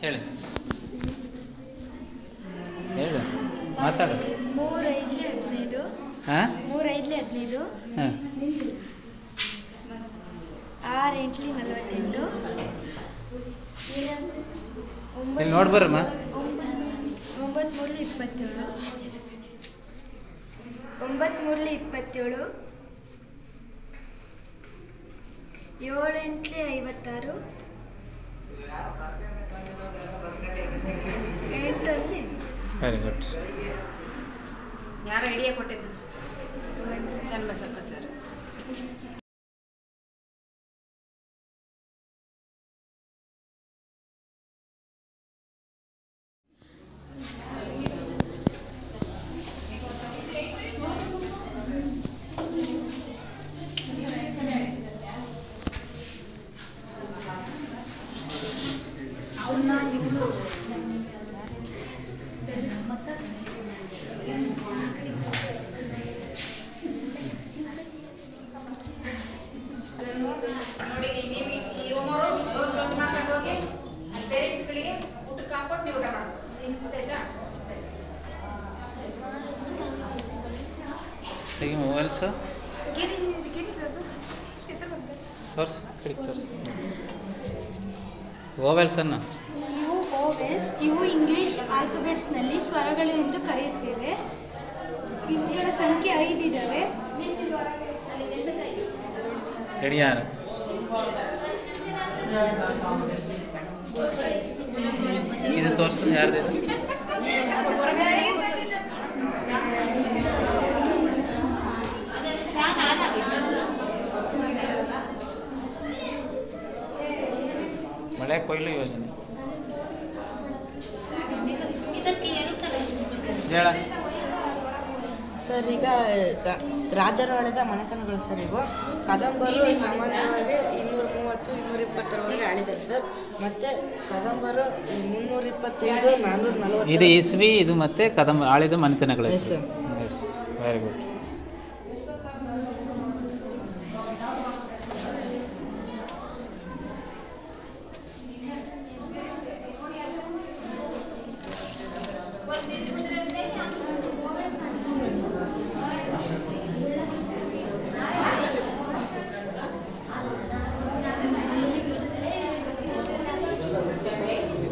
ಹೇಳಿ. ಹೇಳು ಮಾತಾಡು. ಮೂರು ಐದ್ಲಿ ಹದಿನೈದು. ಹಾಂ? ಮೂರು ಐದ್ಲಿ ಹದಿನೈದು. ಹಾಂ. ಆರು ಎಂಟ್ಲಿ ನಲವತ್ತೆಂಟು. ಇಲ್ಲಿ ನೋಡ್ಬರಮ್ಮ ಒಂಬತ್ತು ಮೂರ್ಲಿ ಇಪ್ಪತ್ತೇಳು. ಒಂಬತ್ತು ಮೂರ್ಲಿ ಇಪ್ಪತ್ತೇಳು. ಏಳು ಎಂಟ್ಲಿ ಐವತ್ತಾರು. ವೆರಿ ಗುಡ್ ಯಾರೋ ಐಡಿಯಾ ಕೊಟ್ಟಿದ್ದು ಚನ್ನಬಸಪ್ಪ ಸರ್ ನೋಡಿ ಮೊಬೈಲ್ಸನ್ನು ಇವು ಓವೆಲ್ಸ್ ಇವು ಇಂಗ್ಲಿಷ್ ಆಲ್ಫಬೆಟ್ಸ್ನಲ್ಲಿ ಸ್ವರಗಳು ಎಂದು ಕರೆಯುತ್ತೇವೆ. ಇವುಗಳ ಸಂಖ್ಯೆ ಐದಿದ್ದಾವೆ ರೆಡಿ ಯಾರು ಇದು ತೋರಿಸೋದು ಯಾರ್ದು ಇದು ಮಳೆ ಕೊಯ್ಲು ಯೋಜನೆ. ಹೇಳ. ಸರ್ ಈಗ ಸ- ರಾಜರು ಅಳೆದ ಮನೆತನಗಳು ಸರ್ ಇವು. ಕದಂಬರು ಸಾಮಾನ್ಯವಾಗಿ ಇನ್ನೂರ ಮೂವತ್ತು ಇನ್ನೂರ ಇಪ್ಪತ್ತರವರೆಗೆ ಆಳಿದ್ದಾರೆ ಸರ್. ಮತ್ತೆ ಕದಂಬರು ಮುನ್ನೂರ ಇಪ್ಪತ್ತೈದು ನಾನ್ನೂರ ಇದು ನಲವತ್ತು ಇಸ್ವಿ ಇದು ಮತ್ತೆ ಕದಂಬ ಆಳಿದ ಮನೆತನಗಳು ಸರ್ ವೆರಿ ಗುಡ್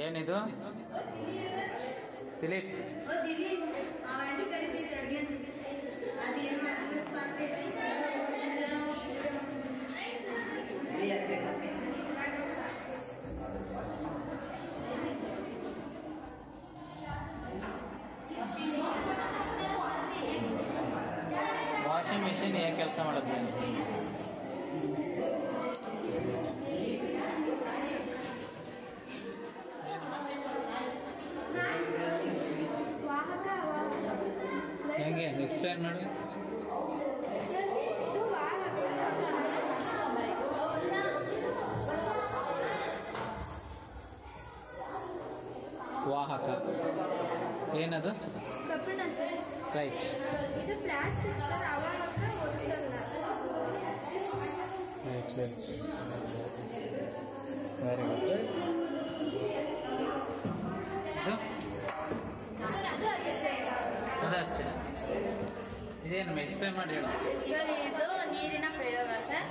ಏನಿದು? ದಿಲೀಪ್. ವಾಷಿಂಗ್ ಎಕ್ಸ್ಪ್ಲೈನ್ ಮಾಡಿ ವಾಹಕ. ಏನದು? Right right right very good ಇದೇನು ಎಕ್ಸ್ಪ್ಲೈನ್ ಮಾಡಿ ಹೇಳಿ. ಸರ್ ಇದು ನೀರಿನ ಪ್ರಯೋಗ ಸರ್.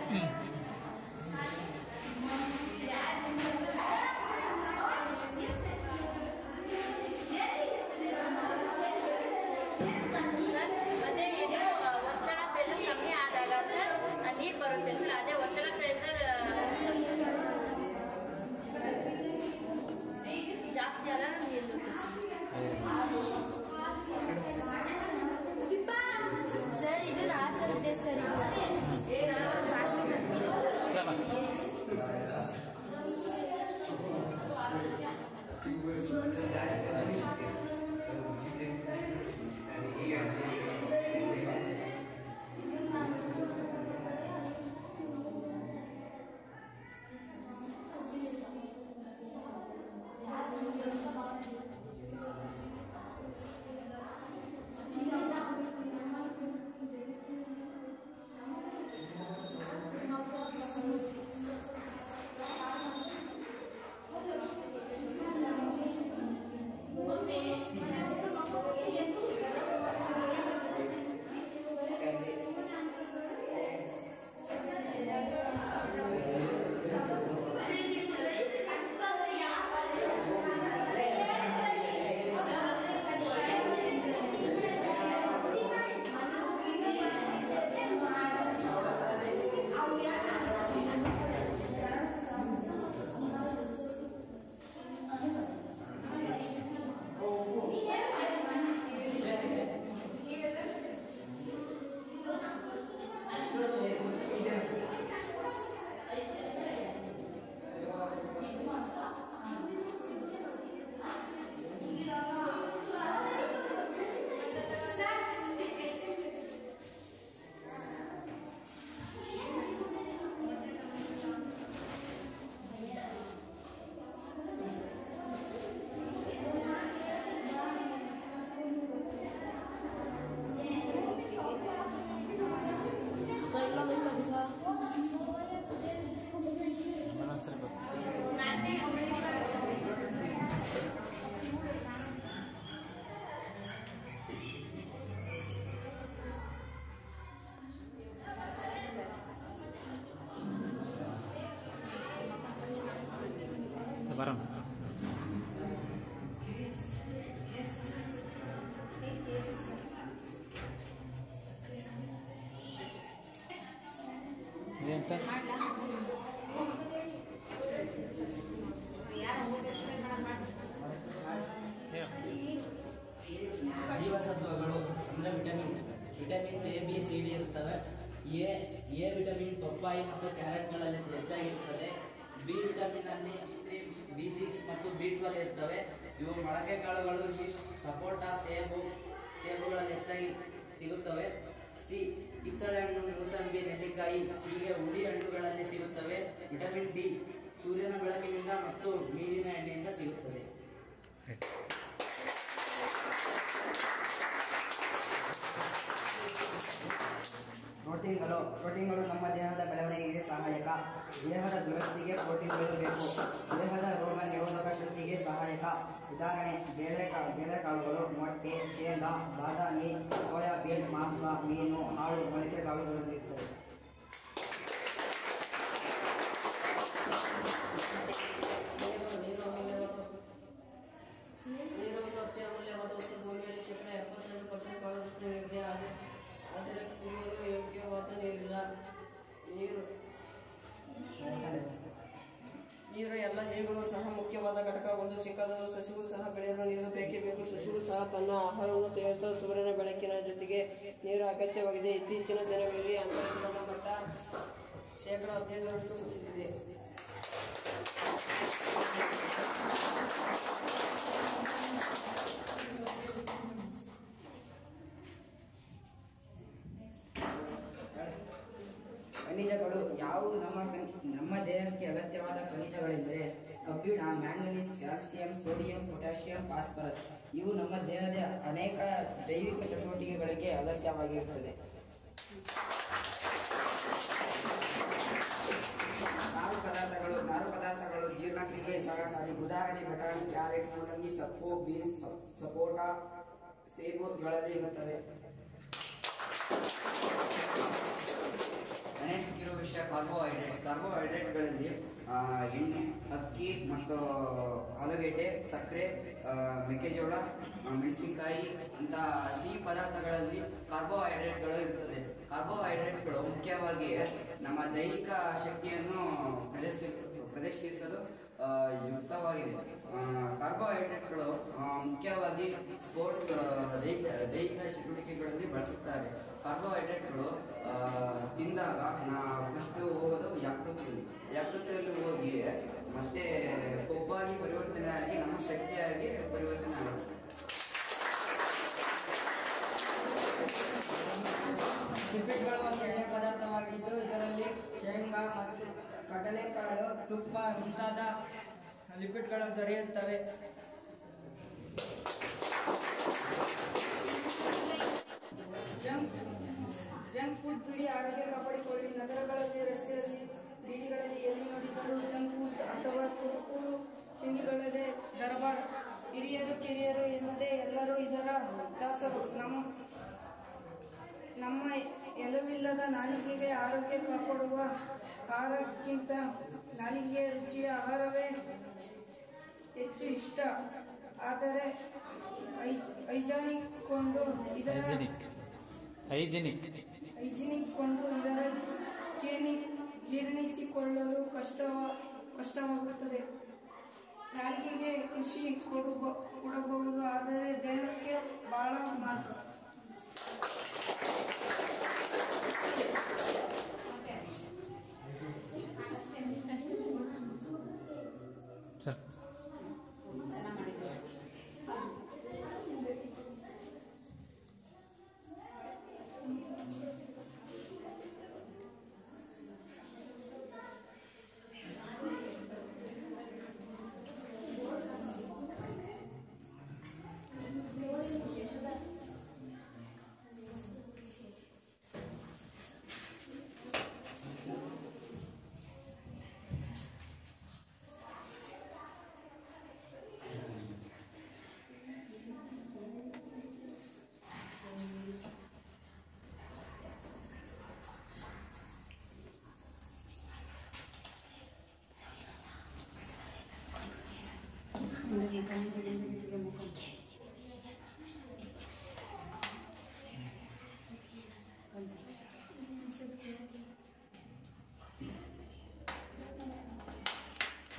ಏನು ಜೀವಸತ್ವಗಳು ಅಂದರೆ vitamins vitamins A B C D ಇರ್ತವೆ. ಎ ಎ ವಿಟಮಿನ್ ಪಪ್ಪಾಯಿ ಮತ್ತು ಕ್ಯಾರೆಟ್ಗಳಲ್ಲಿ ಹೆಚ್ಚಾಗಿರ್ತದೆ. ಬಿ ವಿಟಮಿನ್ ಅಲ್ಲಿ ಬಿ ಸಿಕ್ಸ್ ಮತ್ತು ಬಿ ಟ್ವೆಲ್ ಇರ್ತವೆ. ಇವು ಮೊಳಕೆ ಕಾಳುಗಳು ಈ ಸಪೋಟ ಸೇಬು ಸೇಬುಗಳಲ್ಲಿ ಹೆಚ್ಚಾಗಿ ಸಿಗುತ್ತವೆ. ಸಿ ಕಿತ್ತಳೆ ಹಣ್ಣು ಮೂಸಂಬಿ ನೆಲ್ಲಿಕಾಯಿ ಹೀಗೆ ಹುಳಿ ಹಣ್ಣುಗಳಲ್ಲಿ ಸಿಗುತ್ತವೆ. ವಿಟಮಿನ್ ಡಿ, ಸೂರ್ಯನ ಬೆಳಕಿನಿಂದ ಮತ್ತು ನೀರಿನ ಎಣ್ಣೆಯಿಂದ ಸಿಗುತ್ತದೆ. ಪ್ರೋಟೀನ್ಗಳು ಪ್ರೋಟೀನ್ಗಳು ನಮ್ಮ ದೇಹದ ಬೆಳವಣಿಗೆಗೆ ಸಹಾಯಕ. ದೇಹದ ದುರಸ್ತಿಗೆ ಪ್ರೋಟೀನ್ಗಳು ಬೇಕು. ದೇಹದ ರೋಗ ನಿರೋಧಕ ಶಕ್ತಿಗೆ ಸಹಾಯಕ. ಉದಾಹರಣೆ ಬೇಳೆಕಾಳು ಬೇಳೆಕಾಳುಗಳು ಮೊಟ್ಟೆ ಶೇಂಗಾ ಬಾದಾಮಿ ಸೋಯಾಬೀನ್ ಮಾಂಸ ಮೀನು ಹಾಳು ಮೊಳಕೆ ಕಾಳುಗಳಲ್ಲಿರ್ತವೆ ನೀರು ನೀರು ಅಮೂಲ್ಯವಾದ ವಸ್ತು ನೀರು ಒಂದು ಅತ್ಯಮೂಲ್ಯವಾದ ವಸ್ತು ಭೂಮಿಯಲ್ಲಿ ಶೇಕಡ ಎಪ್ಪತ್ತೆರಡು ಪರ್ಸೆಂಟ್ ಭಾಗದಷ್ಟು ನೀರಿದೆ ಆದರೆ ಆದರೆ ಕುಡಿಯಲು ಯೋಗ್ಯವಾದ ನೀರಿಲ್ಲ ನೀರು ನೀರು ಎಲ್ಲ ಜೀವಿಗಳು ಸಹ ಮುಖ್ಯವಾದ ಘಟಕ ಚಿಕ್ಕದಾದ ಸಸಿಗೂ ಸಹ ಬೆಳೆಯಲು ನೀರು ಬೇಕೇ ಬೇಕು. ಸಸಿಗೂ ಸಹ ತನ್ನ ಆಹಾರವನ್ನು ತಯಾರಿಸಲು ಸೂರ್ಯನ ಬೆಳಕಿನ ಜೊತೆಗೆ ನೀರು ಅಗತ್ಯವಾಗಿದೆ. ಇತ್ತೀಚಿನ ದಿನಗಳಲ್ಲಿ ಅಂತರ್ಜಲದ ಮಟ್ಟ ಶೇಕಡ ಹದಿನೈದರಷ್ಟು ಕುಸಿದಿದೆ. ಖನಿಜಗಳು ಯಾವ ನಮ್ಮ ನಮ್ಮ ದೇಹಕ್ಕೆ ಅಗತ್ಯವಾದ ಖನಿಜಗಳೆಂದರೆ ಕಬ್ಬಿಣ manganese, calcium, sodium, potassium, phosphorus. ಇವು ನಮ್ಮ ದೇಹದ ಅನೇಕ ಜೈವಿಕ ಚಟುವಟಿಕೆಗಳಿಗೆ ಅಗತ್ಯವಾಗಿರುತ್ತದೆ. ನಾರು ಪದಾರ್ಥಗಳು ನಾರು ಪದಾರ್ಥಗಳು ಜೀರ್ಣಕ್ರಿಯೆ ಸಹಕಾರಿ. ಉದಾಹರಣೆ, ಬಟಾಣಿ, ಕ್ಯಾರೆಟ್, ಮೂಲಂಗಿ ಸಪ್ಪು ಬೀನ್ಸ್ ಸಪೋಟ, ಸೇಬು ಸೇಬುಗಳಲ್ಲಿ ಇರುತ್ತವೆ. ಸಿಕ್ಕಿರೋ ವಿಷಯ ಕಾರ್ಬೋಹೈಡ್ರೇಟ್. ಕಾರ್ಬೋಹೈಡ್ರೇಟ್ಗಳಲ್ಲಿ ಎಣ್ಣೆ, ಅಕ್ಕಿ ಮತ್ತು ಆಲೂಗೆಡ್ಡೆ, ಸಕ್ಕರೆ ಮೆಕ್ಕೆಜೋಳ ಮೆಣಸಿನಕಾಯಿ ಅಂತ ಸಿಹಿ ಪದಾರ್ಥಗಳಲ್ಲಿ ಕಾರ್ಬೋಹೈಡ್ರೇಟ್ಗಳು ಇರುತ್ತದೆ ಕಾರ್ಬೋಹೈಡ್ರೇಟ್ಗಳು ಮುಖ್ಯವಾಗಿ ನಮ್ಮ ದೈಹಿಕ ಶಕ್ತಿಯನ್ನು ಪ್ರದರ್ಶಿ, ಪ್ರದರ್ಶಿಸಲು ಯುಕ್ತವಾಗಿದೆ. ಕಾರ್ಬೋಹೈಡ್ರೇಟ್ಗಳು ಮುಖ್ಯವಾಗಿ ಸ್ಪೋರ್ಟ್ಸ್ ದೈಹಿಕ ದೈಹಿಕ ಚಟುವಟಿಕೆಗಳಲ್ಲಿ ಬಳಸುತ್ತಾರೆ. ಕಾರ್ಬೋಹೈಡ್ರೇಟ್ಗಳು ತಿಂದಾಗ ನಾ ಫಸ್ಟ್ ಹೋಗೋದು ಯಕೃತಿಯಲ್ಲಿ ಯಕೃತಿಯಲ್ಲಿ ಹೋಗಿ ಮತ್ತೆ ಕೊಬ್ಬಾಗಿ ಪರಿವರ್ತನೆ ಆಗಿ ನಮ್ಮ ಶಕ್ತಿಯಾಗಿ ಪರಿವರ್ತನೆ ಆಗುತ್ತೆ. ಒಂದು ಎಣ್ಣೆ ಪದಾರ್ಥವಾಗಿದ್ದು, ಇದರಲ್ಲಿ ಶೇಂಗಾ ಮತ್ತು ಕಡಲೆಕಾಳು, ತುಪ್ಪ ಮುಂತಾದ ಲಿಪಿಡ್ಗಳು ದೊರೆಯುತ್ತವೆ ಜಂಕ್ ಜಂಕ್ ಆರೋಗ್ಯ ಕಾಪಾಡಿಕೊಳ್ಳಿ. ನಗರಗಳಲ್ಲಿ, ರಸ್ತೆಯಲ್ಲಿ, ಬೀದಿಗಳಲ್ಲಿ ಎಲ್ಲಿ ನೋಡಿದರೂ ಜಂಕ್ ಅಥವಾ ಕುರುಕುರು ತಿಂಡಿಗಳದೇ ದರ್ಬಾರ್. ಹಿರಿಯರು, ಕಿರಿಯರು ಎನ್ನದೇ ಎಲ್ಲರೂ ಇದರ ದಾಸರು. ನಮ್ಮ ನಮ್ಮ ಎಲುವಿಲ್ಲದ ನಾಲಿಗೆಗೆ ಆರೋಗ್ಯ ಕಾಪಾಡುವ, ಆಹಾರಕ್ಕಿಂತ ನಾಲಿಗೆಯ ರುಚಿಯ ಆಹಾರವೇ ಹೆಚ್ಚು ಇಷ್ಟ. ಆದರೆ ಐಜಾನಿಕ್ ಕೊಂಡು ಇದರ ಹೈಜಿನಿಕ್. ಹೈಜಿನಿಕ್ ಹೈಜಿನಿಕ್ ಕೊಂಡು ಇದರ ಜೀರ್ಣಿ, ಜೀರ್ಣಿಸಿಕೊಳ್ಳಲು ಕಷ್ಟವ ಕಷ್ಟವಾಗುತ್ತದೆ. ನಾಲಿಗೆಗೆ ಖುಷಿ ಕೊಡಬ, ಕೊಡಬಹುದು, ಆದರೆ ದೇಹಕ್ಕೆ ಬಹಳ ಮಾರ್ಗ.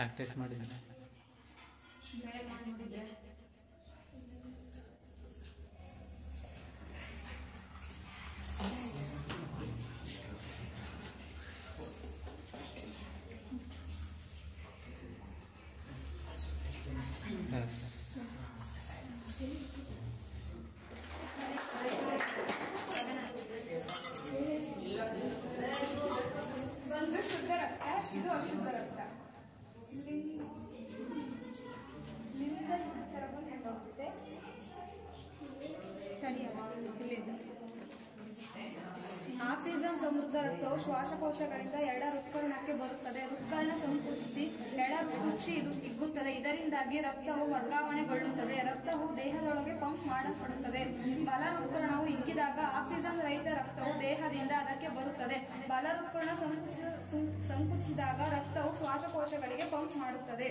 ಪ್ರಾಕ್ಟೀಸ್ ಮಾಡಿದ್ದೀನಿ. ಆಕ್ಸಿಜನ್ ಸಮೃದ್ಧ ರಕ್ತವು ಶ್ವಾಸಕೋಶಗಳಿಂದ ಎಡ ಹೃತ್ಕರ್ಣಕ್ಕೆ ಬರುತ್ತದೆ. ಹೃತ್ಕರ್ಣ ಸಂಕುಚಿಸಿ ಎಡ ಕುಕ್ಷಿ ಇದು ಹಿಗ್ಗುತ್ತದೆ. ಇದರಿಂದಾಗಿ ರಕ್ತವು ವರ್ಗಾವಣೆಗೊಳ್ಳುತ್ತದೆ. ರಕ್ತವು ದೇಹದೊಳಗೆ ಪಂಪ್ ಮಾಡಲ್ಪಡುತ್ತದೆ. ಬಲ ಹೃತ್ಕರ್ಣವು ಹಿಗ್ಗಿದಾಗ ಆಕ್ಸಿಜನ್ ರಹಿತ ರಕ್ತವು ದೇಹದಿಂದ ಅದಕ್ಕೆ ಬರುತ್ತದೆ. ಬಲ ಹೃತ್ಕರ್ಣ ಸಂಕುಚಿತ ಸಂಕುಚಿಸಿದಾಗ ರಕ್ತವು ಶ್ವಾಸಕೋಶಗಳಿಗೆ ಪಂಪ್ ಮಾಡುತ್ತದೆ.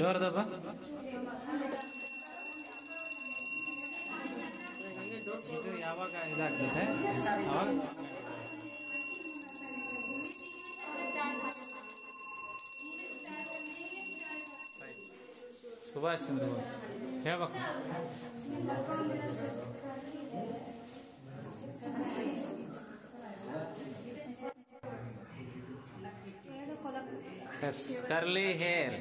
ಡೋರ್ ದಬ್ಬ ಇದು ಯಾವಾಗ ಇದಾಗ್ತದೆ ಅವಾಗ ಸುಭಾಷ್ ಚಂದ್ರ ಬೋಸ್ ಹೇಳ್ಬೇಕು yes curly hair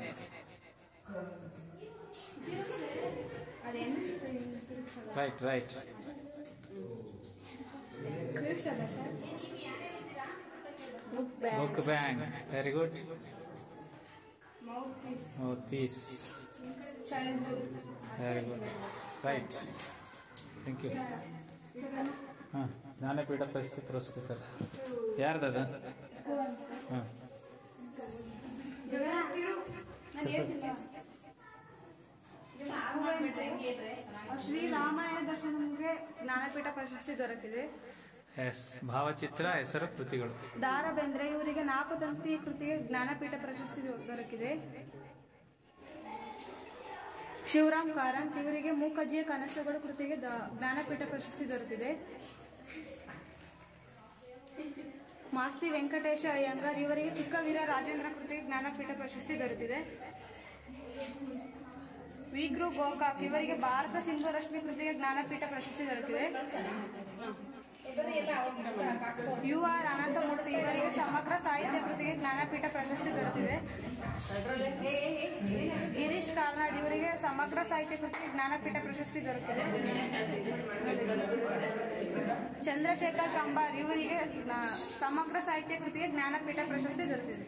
right right book bank very good mouth piece very good right thank you ಹಾಂ ಜ್ಞಾನಪೀಠ ಪ್ರಶಸ್ತಿ ಪುರಸ್ಕೃತರು. ಯಾರ್ದದ ಹಾಂ. ಶ್ರೀ ರಾಮಾಯಣ ದರ್ಶನಂಗೆ ಜ್ಞಾನಪೀಠ ಪ್ರಶಸ್ತಿ ದೊರಕಿದೆ. ಎಸ್ ಭಾವಚಿತ್ರ ಹೆಸರು ಕೃತಿಗಳು. ದಾರ ಬೇಂದ್ರೆ ಇವರಿಗೆ ನಾಲ್ಕು ತಂತಿ ಕೃತಿಗೆ ಜ್ಞಾನಪೀಠ ಪ್ರಶಸ್ತಿ ದೊರಕಿದೆ. ಶಿವರಾಮ್ ಕಾರಂತ್ ಇವರಿಗೆ ಮೂಕಜ್ಜಿಯ ಕನಸುಗಳು ಕೃತಿಗೆ ದ- ಜ್ಞಾನಪೀಠ ಪ್ರಶಸ್ತಿ ದೊರೆತಿದೆ ಮಾಸ್ತಿ ವೆಂಕಟೇಶ ಅಯ್ಯಂಗಾರ್ ಇವರಿಗೆ ಚಿಕ್ಕವೀರ ರಾಜೇಂದ್ರ ಕೃತಿ ಜ್ಞಾನಪೀಠ ಪ್ರಶಸ್ತಿ ದೊರೆತಿದೆ. ವಿಗ್ರು ಗೋಕಾಕ್ ಇವರಿಗೆ ಭಾರತ ಸಿಂಧು ರಶ್ಮಿ ಕೃತಿಗೆ ಜ್ಞಾನಪೀಠ ಪ್ರಶಸ್ತಿ ದೊರೆತಿದೆ. ಯು. ಆರ್. ಅನಂತಮೂರ್ತಿ ಇವರಿಗೆ ಸಮಗ್ರ ಸಾಹಿತ್ಯ ಕೃತಿಗೆ ಜ್ಞಾನಪೀಠ ಪ್ರಶಸ್ತಿ ದೊರೆತಿದೆ. ಗಿರೀಶ್ ಕಾರ್ನಾಡ್ ಇವರಿಗೆ ಸಮಗ್ರ ಸಾಹಿತ್ಯ ಕೃತಿ ಜ್ಞಾನಪೀಠ ಪ್ರಶಸ್ತಿ ದೊರಕಿದೆ. ಚಂದ್ರಶೇಖರ್ ಕಂಬಾರ್ ಇವರಿಗೆ ಸಮಗ್ರ ಸಾಹಿತ್ಯ ಕೃತಿಗೆ ಜ್ಞಾನಪೀಠ ಪ್ರಶಸ್ತಿ ದೊರೆತಿದೆ